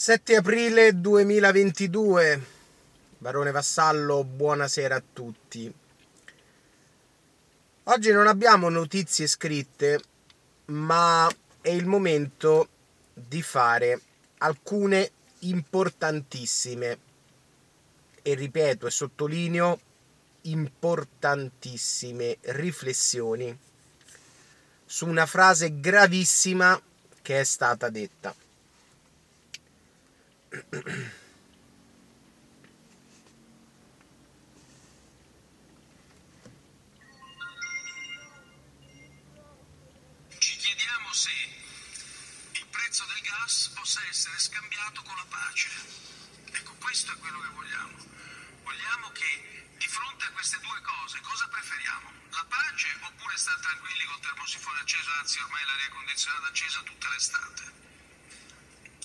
7 aprile 2022, Barone Vassallo, buonasera a tutti. Oggi non abbiamo notizie scritte, ma è il momento di fare alcune importantissime, e ripeto e sottolineo, importantissime riflessioni su una frase gravissima che è stata detta. Ci chiediamo se il prezzo del gas possa essere scambiato con la pace. Ecco, questo è quello che vogliamo. Vogliamo che di fronte a queste due cose, cosa preferiamo? La pace oppure stare tranquilli col termosifone acceso, anzi ormai l'aria condizionata accesa tutta l'estate?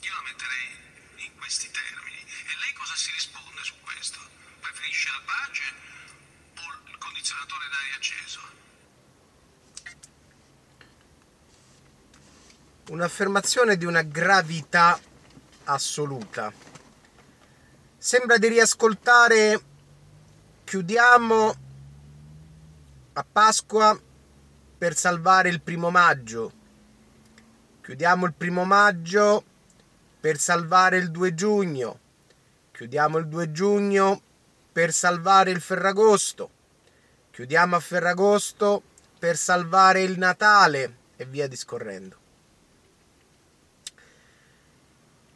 Io la metterei in questi termini. E lei cosa si risponde su questo? Preferisce la pace o il condizionatore d'aria acceso? Un'affermazione di una gravità assoluta. Sembra di riascoltare chiudiamo a Pasqua per salvare il primo maggio. Chiudiamo il primo maggio per salvare il 2 giugno. Chiudiamo il 2 giugno per salvare il Ferragosto. Chiudiamo a Ferragosto per salvare il Natale e via discorrendo.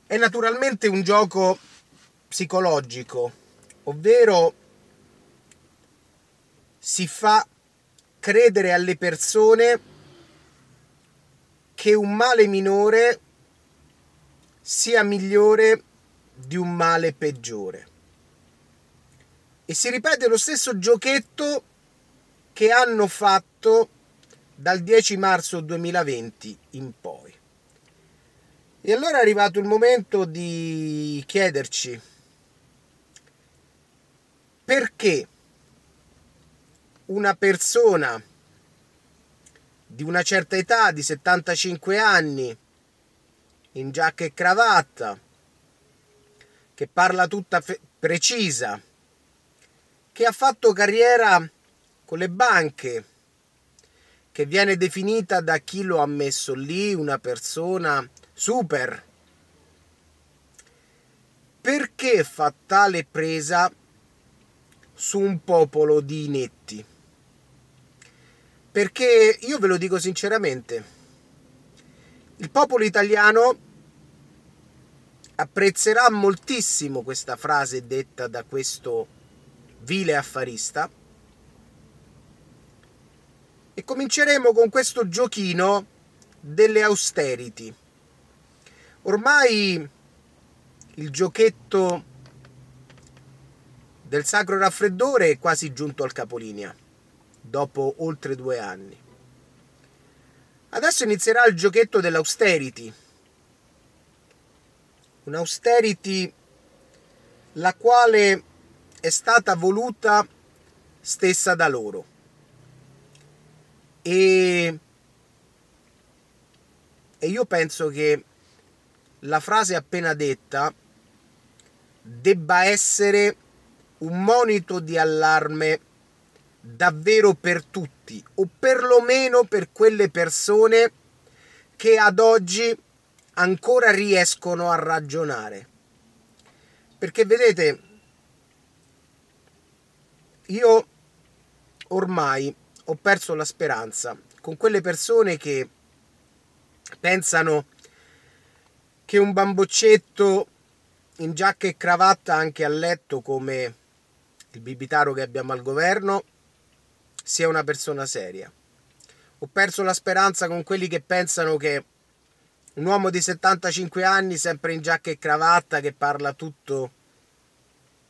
È naturalmente un gioco psicologico, ovvero si fa credere alle persone che un male minore sia migliore di un male peggiore. E si ripete lo stesso giochetto che hanno fatto dal 10 marzo 2020 in poi. E allora è arrivato il momento di chiederci perché una persona di una certa età, di 75 anni, in giacca e cravatta, che parla tutta fe- precisa, che ha fatto carriera con le banche, che viene definita da chi lo ha messo lì una persona super. Perché fa tale presa su un popolo di inetti? Perché io ve lo dico sinceramente, il popolo italiano apprezzerà moltissimo questa frase detta da questo vile affarista e cominceremo con questo giochino delle austerity. Ormai il giochetto del sacro raffreddore è quasi giunto al capolinea, dopo oltre due anni. Adesso inizierà il giochetto dell'austerity. Un'austerity la quale è stata voluta stessa da loro. E, e io penso che la frase appena detta debba essere un monito di allarme davvero per tutti o perlomeno per quelle persone che ad oggi ancora riescono a ragionare. Perché vedete, io ormai ho perso la speranza con quelle persone che pensano che un bamboccetto in giacca e cravatta anche a letto come il bibitaro che abbiamo al governo sia una persona seria. Ho perso la speranza con quelli che pensano che un uomo di 75 anni, sempre in giacca e cravatta, che parla tutto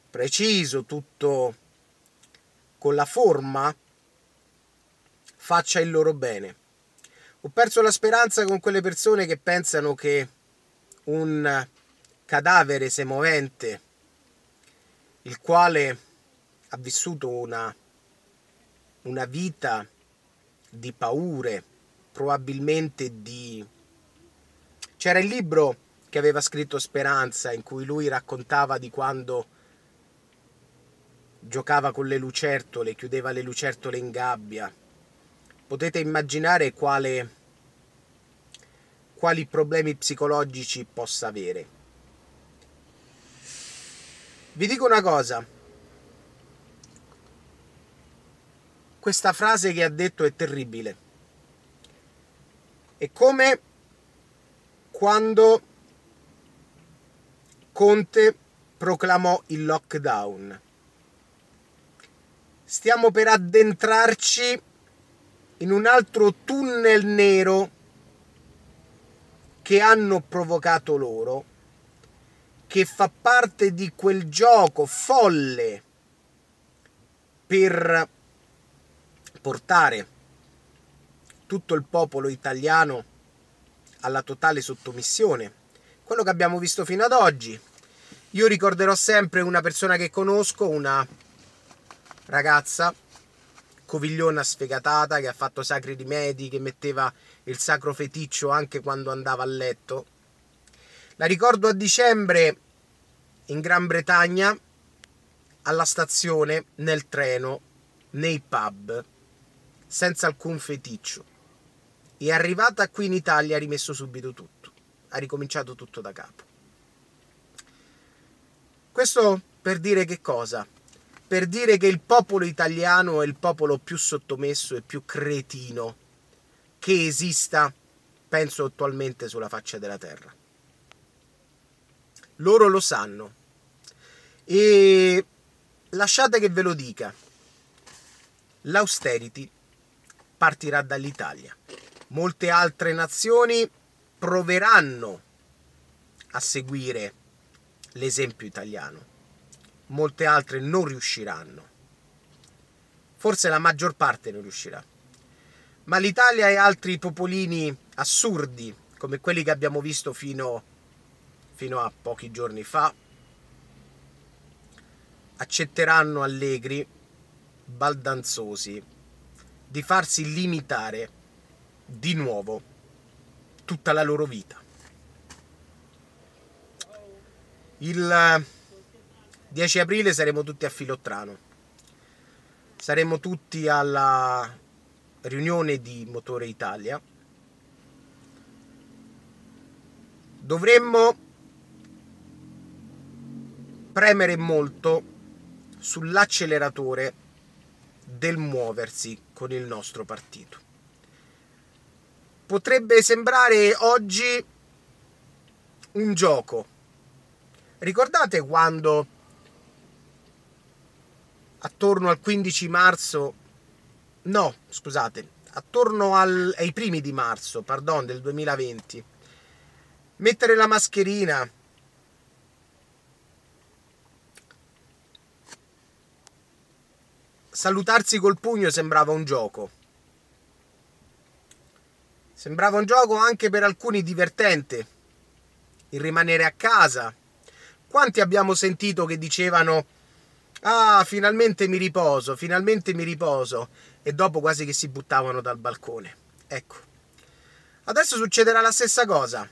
preciso, tutto con la forma, faccia il loro bene. Ho perso la speranza con quelle persone che pensano che un cadavere semovente, il quale ha vissuto una una vita di paure, probabilmente di... C'era il libro che aveva scritto Speranza, in cui lui raccontava di quando giocava con le lucertole, chiudeva le lucertole in gabbia. Potete immaginare quale, quali problemi psicologici possa avere. Vi dico una cosa, questa frase che ha detto è terribile. È come quando Conte proclamò il lockdown. Stiamo per addentrarci in un altro tunnel nero che hanno provocato loro, che fa parte di quel gioco folle per portare tutto il popolo italiano alla totale sottomissione. Quello che abbiamo visto fino ad oggi. Io ricorderò sempre una persona che conosco, una ragazza covigliona sfegatata che ha fatto sacri rimedi, che metteva il sacro feticcio anche quando andava a letto. La ricordo a dicembre in Gran Bretagna, alla stazione, nel treno, nei pub senza alcun feticcio. È arrivata qui in Italia ha rimesso subito tutto, ha ricominciato tutto da capo. Questo per dire che cosa? Per dire che il popolo italiano è il popolo più sottomesso e più cretino che esista, penso attualmente, sulla faccia della terra. Loro lo sanno. E lasciate che ve lo dica. L'austerity partirà dall'Italia. Molte altre nazioni proveranno a seguire l'esempio italiano. Molte altre non riusciranno. Forse la maggior parte non riuscirà. Ma l'Italia e altri popolini assurdi, come quelli che abbiamo visto fino, fino a pochi giorni fa, accetteranno allegri, baldanzosi, di farsi limitare di nuovo tutta la loro vita. Il 10 aprile saremo tutti a Filottrano. Saremo tutti alla riunione di Motore Italia. Dovremmo premere molto sull'acceleratore del muoversi con il nostro partito. Potrebbe sembrare oggi un gioco. Ricordate quando attorno al 15 marzo, no, scusate, attorno al, ai primi di marzo, pardon, del 2020, mettere la mascherina, salutarsi col pugno sembrava un gioco. Sembrava un gioco anche per alcuni divertente. Il rimanere a casa. Quanti abbiamo sentito che dicevano Ah, finalmente mi riposo, finalmente mi riposo e dopo quasi che si buttavano dal balcone. Ecco. Adesso succederà la stessa cosa.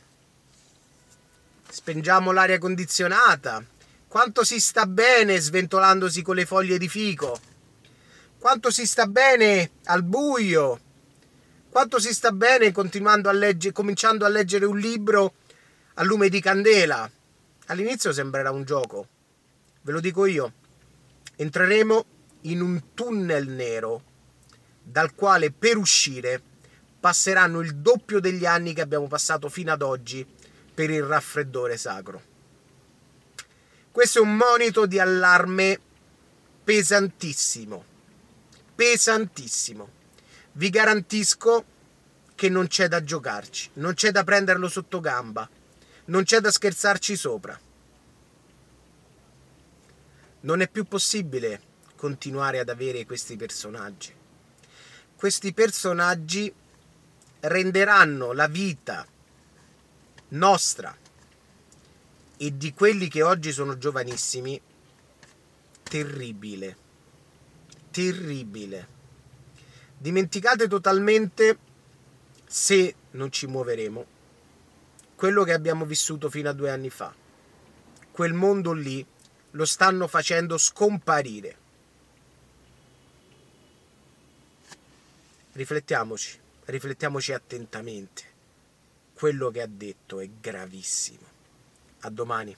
Spengiamo l'aria condizionata. Quanto si sta bene sventolandosi con le foglie di fico quanto si sta bene al buio, quanto si sta bene continuando a leggere, cominciando a leggere un libro a lume di candela. All'inizio sembrerà un gioco, ve lo dico io. Entreremo in un tunnel nero dal quale per uscire passeranno il doppio degli anni che abbiamo passato fino ad oggi per il raffreddore sacro. Questo è un monito di allarme pesantissimo pesantissimo. Vi garantisco che non c'è da giocarci, non c'è da prenderlo sotto gamba, non c'è da scherzarci sopra. Non è più possibile continuare ad avere questi personaggi. Questi personaggi renderanno la vita nostra e di quelli che oggi sono giovanissimi terribile terribile. Dimenticate totalmente se non ci muoveremo quello che abbiamo vissuto fino a due anni fa. Quel mondo lì lo stanno facendo scomparire. Riflettiamoci, riflettiamoci attentamente. Quello che ha detto è gravissimo. A domani.